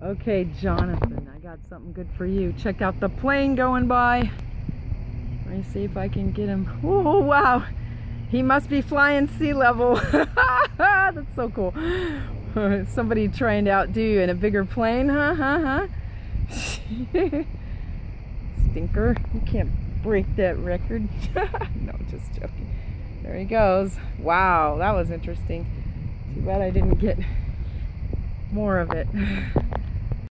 Okay, Jonathan, I got something good for you. Check out the plane going by. Let me see if I can get him. Oh, wow. He must be flying sea level. That's so cool. Somebody trying to outdo you in a bigger plane, huh? Huh? Huh? Stinker. You can't break that record. no, just joking. There he goes. Wow, that was interesting. Too bad I didn't get more of it.